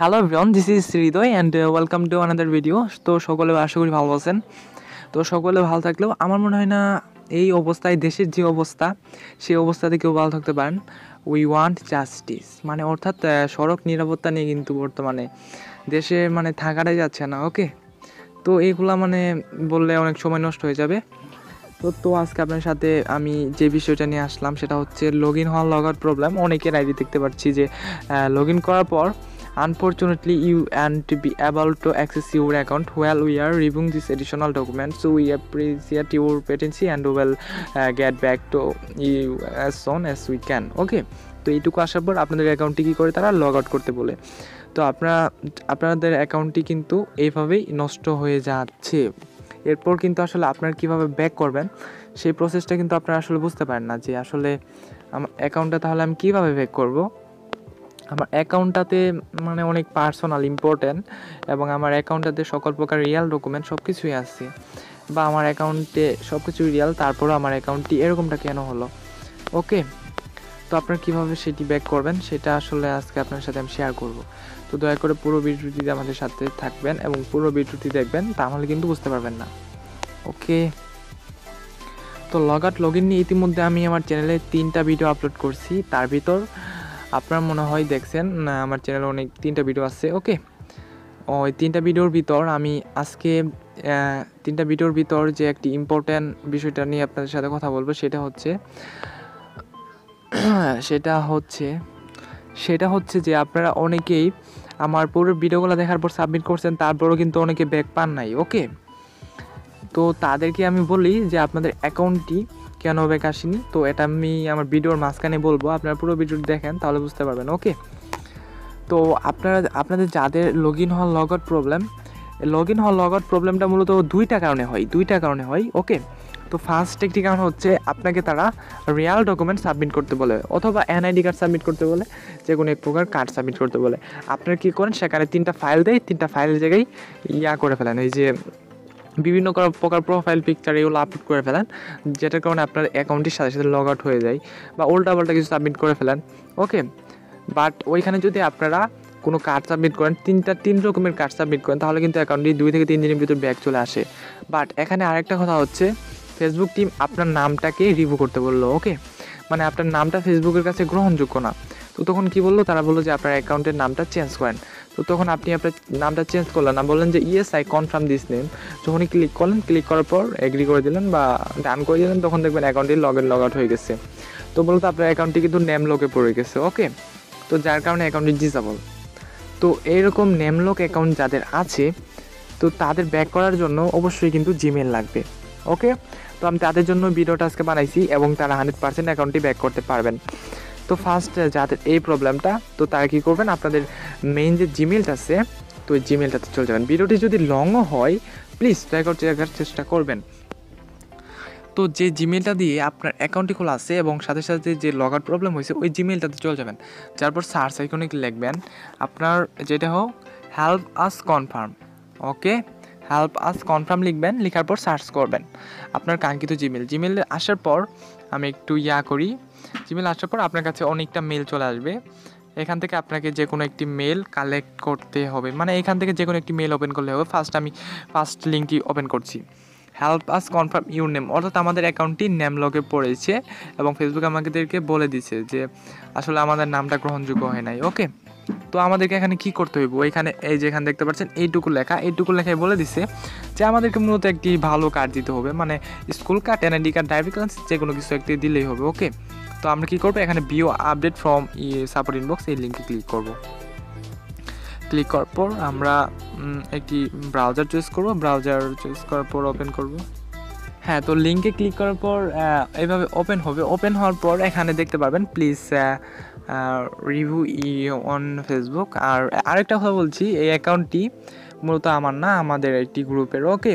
Hello everyone this is Hriday and welcome to another video তো সকলে আশা করি ভালো আছেন। তো সকলে ভালো থাকলেও আমার মনে হয় না এই অবস্থায়, দেশের যে অবস্থা, সেই অবস্থাতে কেউ ভালো থাকতে পারেন। উই ওয়ান্ট জাস্টিস মানে অর্থাৎ সড়ক নিরাপত্তা নিয়ে কিন্তু বর্তমানে দেশে মানে থাকাটাই যাচ্ছে না ওকে তো এইগুলা মানে বললে অনেক সময় নষ্ট হয়ে যাবে। তো তো আজকে আপনার সাথে আমি যে বিষয়টা নিয়ে আসলাম, সেটা হচ্ছে লগ ইন হওয়ার লগ আউট প্রবলেম অনেকের আইডি দেখতে পাচ্ছি যে লগ ইন করার পর Unfortunately, you and to be able to access your account while we are reviewing this additional document. So we appreciate your patience and will uh, get back to you as soon as we can. Okay. তো এইটুকু আসার পর আপনাদের অ্যাকাউন্টটি কী করে তারা log out করতে বলে তো আপনারা আপনাদের অ্যাকাউন্টটি কিন্তু এইভাবেই নষ্ট হয়ে যাচ্ছে এরপর কিন্তু আসলে আপনারা কীভাবে ব্যাক করবেন সেই প্রসেসটা কিন্তু আপনারা আসলে বুঝতে পারেন না যে আসলে আমার অ্যাকাউন্টটা তাহলে আমি কীভাবে ব্যাক করব আমার অ্যাকাউন্টটাতে মানে অনেক পার্সোনাল ইম্পর্ট্যান্ট এবং আমার অ্যাকাউন্টটাতে সকল প্রকার রিয়াল ডকুমেন্ট সব কিছুই আছে। বা আমার অ্যাকাউন্টে সব কিছুই রিয়াল তারপরও আমার অ্যাকাউন্টটি এরকমটা কেন হলো? ওকে তো আপনারা কীভাবে সেটি ব্যাক করবেন, সেটা আসলে আজকে আপনার সাথে আমি শেয়ার করব। তো দয়া করে পুরো ভিডিওটিতে আমাদের সাথে থাকবেন এবং পুরো ভিডিওটি দেখবেন, তাহলে কিন্তু বুঝতে পারবেন না। ওকে তো লগ আউট লগ ইন নিয়ে ইতিমধ্যে আমি আমার চ্যানেলে তিনটা ভিডিও আপলোড করছি। তার ভিতর আপনার মনে হয় দেখছেন না, আমার চ্যানেলে অনেক তিনটা ভিডিও আছে ওকে ওই তিনটা ভিডিওর ভিতর আমি আজকে তিনটা ভিডিওর ভিতর যে একটি ইম্পর্ট্যান্ট বিষয়টা নিয়ে আপনাদের সাথে কথা বলব সেটা হচ্ছে সেটা হচ্ছে সেটা হচ্ছে যে আপনারা অনেকেই আমার পুরো ভিডিওগুলো দেখার পর সাবমিট করছেন তারপরও কিন্তু অনেকে ব্যাক পান নাই ওকে তো তাদেরকে আমি বলি যে আপনাদের অ্যাকাউন্টটি কেন ব্যাক আসেনি? তো এটা আমি আমার ভিডিওর মাঝখানে বলব। আপনারা পুরো ভিডিওটি দেখেন, তাহলে বুঝতে পারবেন। ওকে তো আপনারা, আপনাদের যাদের লগ ইন হওয়ার লগ প্রবলেম লগ ইন হওয়ার লগ প্রবলেমটা মূলত দুইটা কারণে হয়, দুইটা কারণে হয়। ওকে তো ফার্স্ট একটি কারণ হচ্ছে আপনাকে তারা রিয়াল ডকুমেন্ট সাবমিট করতে বলে, অথবা এনআইডি কার্ড সাবমিট করতে বলে, যে কোনো এক প্রকার কার্ড সাবমিট করতে বলে। আপনারা কী করেন? সেখানে তিনটা ফাইল দেয়, তিনটা ফাইলের জায়গায় ইয়া করে ফেলেন। এই যে বিভিন্ন কর- প্রকার প্রোফাইল পিকচার এগুলো আপলোড করে ফেলেন, যেটার কারণে আপনার অ্যাকাউন্টের সাথে সাথে লগ আউট হয়ে যায় বা উল্টা পাল্টা কিছু সাবমিট করে ফেলেন ওকে বাট ওইখানে যদি আপনারা কোনো কার্ড সাবমিট করেন, তিনটা, তিন রকমের কার্ড সাবমিট করেন, তাহলে কিন্তু অ্যাকাউন্টটি দুই থেকে তিন দিনের ভিতর ব্যাক চলে আসে। বাট এখানে আরেকটা কথা হচ্ছে ফেসবুক টিম আপনার নামটাকে রিভিউ করতে বলল ওকে মানে আপনার নামটা ফেসবুকের কাছে গ্রহণযোগ্য না। তো তখন কি বলল? তারা বলল যে আপনার অ্যাকাউন্টের নামটা চেঞ্জ করেন। তো তখন আপনি আপনার নামটা চেঞ্জ করলেন। না বললেন যে, yes, I confirm this name. যখনই ক্লিক করলেন, ক্লিক করার পর এগ্রি করে দিলেন বা ডান করে দিলেন, তখন দেখবেন অ্যাকাউন্টটি লগ ইন লগ আউট হয়ে গেছে। তো বলতো আপনার অ্যাকাউন্টটি কিন্তু নেম লকে পড়ে গেছে, ওকে? তো যার কারণে অ্যাকাউন্টটি ডিসেবল তো এইরকম নেমলক অ্যাকাউন্ট যাদের আছে, তো তাদের ব্যাক করার জন্য অবশ্যই কিন্তু জিমেল লাগবে, ওকে? তো আমি তাদের জন্য ভিডিওটা আজকে বানাইছি এবং তারা হান্ড্রেড পার্সেন্ট অ্যাকাউন্টটি ব্যাক করতে পারবেন। তো ফার্স্ট যাদের এই প্রবলেমটা তো তারা কী করবেন? আপনাদের মেইন যে জিমেলটা আছে, তো ওই জিমেলটাতে চলে যাবেন। ভিডিওটি যদি লংও হয় প্লিজ রেকর্ড দেখার চেষ্টা করবেন। তো যে জিমেলটা দিয়ে আপনার অ্যাকাউন্টটি খোলা আছে এবং সাথে সাথে যে লগ আউট প্রবলেম হয়েছে, ওই জিমেলটাতে চলে যাবেন। তারপর সার্চ আইকনে লিখবেন, আপনার যেটা হোক help us confirm okay help us confirm লিখবেন, লেখার পর সার্চ করবেন। আপনার কাঙ্ক্ষিত জিমেল জিমেল আসার পর আমি একটু ইয়া করি। জিমেল আসার পর আপনার কাছে অনেকটা মেল চলে আসবে। এখান থেকে আপনাকে যে কোনো একটি মেল কালেক্ট করতে হবে। মানে এখান থেকে যে কোনো একটি মেল ওপেন করলে হবে। ফার্স্ট আমি ফার্স্ট লিঙ্কটি ওপেন করছি। Help us confirm your name অর্থাৎ আমাদের অ্যাকাউন্টটি নেম লগে পড়েছে এবং ফেসবুক আমাদেরকে বলে দিছে যে, আসলে আমাদের নামটা গ্রহণযোগ্য হয় নাই। ওকে তো আমাদেরকে এখানে কি করতে হইব? এখানে এই যে এখানে দেখতে পাচ্ছেন, এইটুকু লেখা। এইটুকু লেখায় বলে দিছে যে আমাদেরকে মূলত একটি ভালো কার্ড দিতে হবে। মানে school card, NID card, driving licence যে কোনো কিছু একটি দিলেই হবে, ওকে? তো আমরা কি করব? এখানে BO update from support inbox এই লিঙ্কে ক্লিক করব। ক্লিক করার পর আমরা একটি ব্রাউজার চয়েস করব। ব্রাউজার চয়েস করার পর ওপেন করব। হ্যাঁ তো লিঙ্কে ক্লিক করার পর এইভাবে ওপেন হবে। ওপেন হওয়ার পর এখানে দেখতে পারবেন প্লিজ রিভিউ ই অন ফেসবুক আর আরেকটা কথা বলছি, এই অ্যাকাউন্টটি মূলত আমার না, আমাদের একটি গ্রুপের ওকে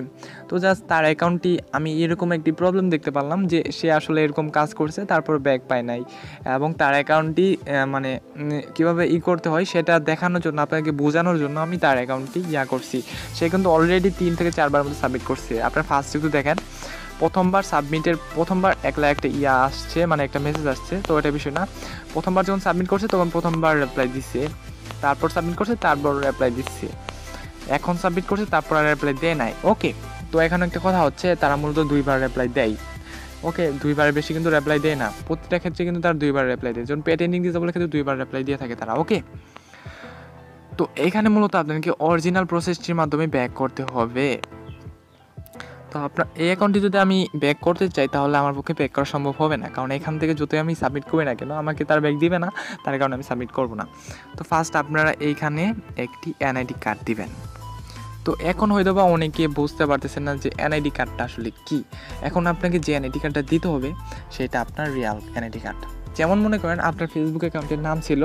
তো জাস্ট তার অ্যাকাউন্টটি আমি এরকম একটি প্রবলেম দেখতে পারলাম যে, সে আসলে এরকম কাজ করছে, তারপর ব্যাক পায় নাই। এবং তার অ্যাকাউন্টটি মানে কীভাবে ই করতে হয়, সেটা দেখানোর জন্য, আপনাকে বোঝানোর জন্য আমি তার অ্যাকাউন্টটি ইয়া করছি। সে কিন্তু অলরেডি তিন থেকে চারবার মতো সাবমিট করছে। আপনার ফার্স্ট একটু দেখেন। প্রথমবার সাবমিটের প্রথমবার একলা একটা ইয়া আসছে মানে একটা মেসেজ আসছে, তো এটা বিষয় না। প্রথমবার যখন সাবমিট করছে, তখন প্রথমবার রিপ্লাই দিচ্ছে তারপর সাবমিট করছে, তারপর অ্যাপ্লাই দিচ্ছে এখন সাবমিট করছে, তারপর আর অ্যাপ্লাই দেয় নাই। ওকে তো এখানে একটা কথা হচ্ছে, তারা মূলত দুইবার অ্যাপ্লাই দেয়। ওকে দুইবারের বেশি কিন্তু রেপ্লাই দেয় না। প্রতিটা ক্ষেত্রে কিন্তু তারা দুইবার রেপ্লাই দেয়। যেমন পেটেন্ডিং ডিসেবলের ক্ষেত্রে দুইবার রেপ্লাই দিয়ে থাকে তারা। ওকে তো এখানে মূলত আপনাকে অরিজিনাল প্রসেসটির মাধ্যমে ব্যাক করতে হবে। তো আপনার এই অ্যাকাউন্টটি যদি আমি ব্যাক করতে চাই, তাহলে আমার পক্ষে ব্যাক করা সম্ভব হবে না। কারণ এখান থেকে যতই আমি সাবমিট করি না কেন, আমাকে তার ব্যাক দিবে না, তার কারণে আমি সাবমিট করব না। তো ফার্স্ট আপনারা এইখানে একটি এনআইডি কার্ড দিবেন। তো এখন হয়তো বা অনেকে বুঝতে পারতেছেন না যে এনআইডি কার্ডটা আসলে কি। এখন আপনাকে যে এনআইডি কার্ডটা দিতে হবে, সেটা আপনার রিয়াল এনআইডি কার্ড যেমন মনে করেন, আপনার ফেসবুক অ্যাকাউন্টের নাম ছিল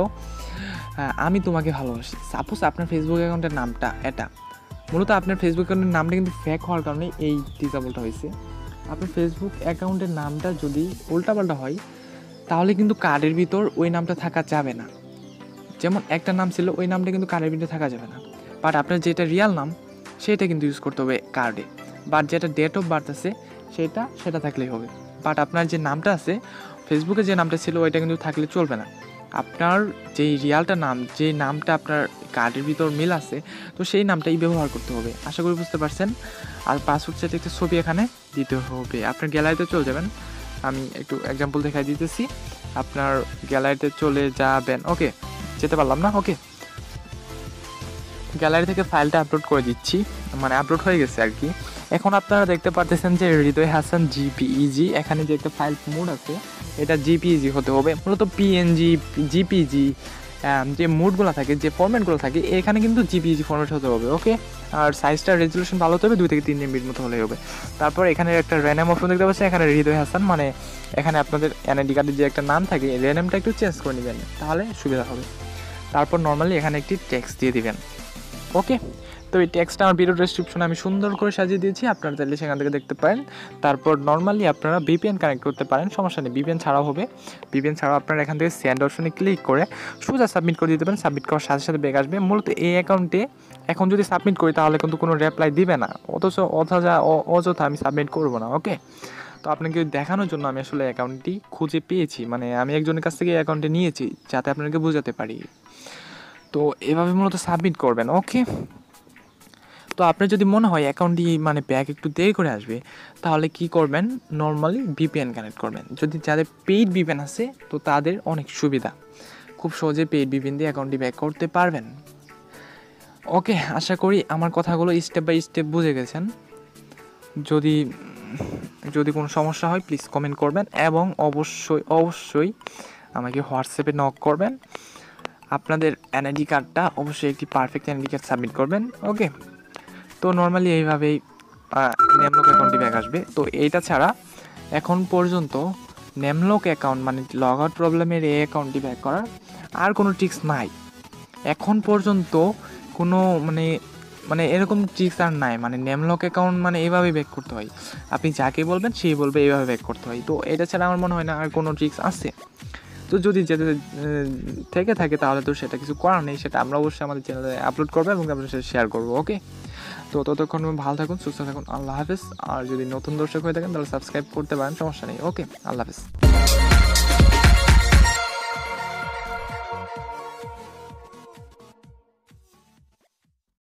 আমি তোমাকে ভালোবাসি। সাপোজ আপনার ফেসবুক অ্যাকাউন্টের নামটা এটা। মূলত আপনার ফেসবুক অ্যাকাউন্টের নামটা কিন্তু ফেক হওয়ার কারণে এই ডিসাবলটা হয়েছে। আপনার ফেসবুক অ্যাকাউন্টের নামটা যদি উল্টাপাল্টা হয়, তাহলে কিন্তু কার্ডের ভিতর ওই নামটা থাকা যাবে না। যেমন একটা নাম ছিল, ওই নামটা কিন্তু কার্ডের ভিতরে থাকা যাবে না। বাট আপনার যেটা রিয়াল নাম, সেটা কিন্তু ইউজ করতে হবে কার্ডে বাট যেটা ডেট অফ বার্থ আছে, সেটা সেটা থাকলেই হবে। বাট আপনার যে নামটা আছে ফেসবুকে যে নামটা ছিল, ওইটা কিন্তু থাকলে চলবে না। আপনার যেই রিয়ালটা নাম, যে নামটা আপনার কার্ডের ভিতর মিল আছে, তো সেই নামটাই ব্যবহার করতে হবে। আশা করি বুঝতে পারছেন। আর পাসওয়ার্ড সেটা একটা ছবি এখানে দিতে হবে। আপনার গ্যালারিতে চলে যাবেন। আমি একটু এক্সাম্পল দেখাই দিতেছি। আপনার গ্যালারিতে চলে যাবেন। ওকে যেতে পারলাম না? ওকে গ্যালারি থেকে ফাইলটা আপলোড করে দিচ্ছি। মানে আপলোড হয়ে গেছে আর কি। এখন আপনারা দেখতে পারতেছেন যে হৃদয় হাসান জিপিইজি এখানে যে একটা ফাইল মোড আছে, এটা জিপিইজি হতে হবে। মূলত পিএনজি জিপিজি যে মুডগুলো থাকে, যে ফরম্যাটগুলো থাকে, এখানে কিন্তু জিপিজি ফরম্যাট হতে হবে ওকে আর সাইজটা রেজলিউশন ভালো হতে হবে, দুই থেকে তিন এমবির মতো হলেই হবে। তারপর এখানে একটা র্যানাম অপশন দেখতে পাচ্ছেন, এখানে হৃদয় হাসান মানে এখানে আপনাদের এনআইডি কার্ডের যে একটা নাম থাকে র্যানামটা একটু চেঞ্জ করে নেবেন, তাহলে সুবিধা হবে। তারপর নর্মালি এখানে একটি ট্যাক্স দিয়ে দিবেন। ওকে তো এই টেক্সটটা আমার ভিডিও ডেসক্রিপশনে আমি সুন্দর করে সাজিয়ে দিয়েছি, আপনারা চাইলে সেখান থেকে দেখতে পারেন। তারপর নর্মালি আপনারা বিপিএন কানেক্ট করতে পারেন, সমস্যা নেই বিপিএন ছাড়াও হবে। বিপিএন ছাড়াও আপনারা এখান থেকে সেন্ড অপশনে ক্লিক করে সোজা সাবমিট করে দিতে পারেন। সাবমিট করার সাথে সাথে ব্যাগ আসবে। মূলত এই অ্যাকাউন্টে এখন যদি সাবমিট করি তাহলে কিন্তু কোনো রিপ্লাই দিবে না। অথচ অথচা অযথা আমি সাবমিট করব না ওকে তো আপনাকে দেখানোর জন্য আমি আসলে অ্যাকাউন্টটি খুঁজে পেয়েছি। মানে আমি একজনের কাছ থেকে অ্যাকাউন্টে নিয়েছি, যাতে আপনাকে বোঝাতে পারি। তো এভাবে মূলত সাবমিট করবেন ওকে তো আপনার যদি মনে হয় অ্যাকাউন্টটি মানে ব্যাক একটু দেরি করে আসবে, তাহলে কি করবেন? নর্মালি ভিপিএন কানেক্ট করবেন। যদি যাদের পেইড ভিপিএন আছে, তো তাদের অনেক সুবিধা। খুব সহজে পেইড ভিপিএন দিয়ে অ্যাকাউন্টটি ব্যাক করতে পারবেন। ওকে আশা করি আমার কথাগুলো স্টেপ বাই স্টেপ বুঝে গেছেন। যদি যদি কোনো সমস্যা হয় প্লিজ কমেন্ট করবেন এবং অবশ্যই অবশ্যই আমাকে হোয়াটসঅ্যাপে নক করবেন। আপনাদের এনআইডি কার্ডটা অবশ্যই একটি পারফেক্ট এনআইডি কার্ড সাবমিট করবেন ওকে তো নর্মালি এইভাবেই নেমলক অ্যাকাউন্টটি ব্যাক আসবে। তো এইটা ছাড়া এখন পর্যন্ত নেমলক অ্যাকাউন্ট মানে লগ আউট প্রবলেমের এই অ্যাকাউন্টটি ব্যাক করার আর কোনো ট্রিক্স নাই। এখন পর্যন্ত কোনো মানে মানে এরকম ট্রিক্স আর নাই। মানে নেমলক অ্যাকাউন্ট মানে এইভাবে ব্যাক করতে হয়। আপনি যাকে বলবেন, সেই বলবে এইভাবে ব্যাক করতে হয়। তো এটা ছাড়া আমার মনে হয় না আর কোনো ট্রিক্স আছে। তো যদি যেতে থেকে থাকে তাহলে তো সেটা কিছু করার নেই, সেটা আমরা অবশ্যই আমাদের চ্যানেলে আপলোড করব এবং আপনার সাথে শেয়ার করব ওকে তো ততক্ষণ ভালো থাকুন, সুস্থ থাকুন, আল্লাহ হাফেজ। আর যদি নতুন দর্শক হয়ে থাকেন তাহলে সাবস্ক্রাইব করতে পারেন, সমস্যা নেই ওকে আল্লাহ হাফেজ।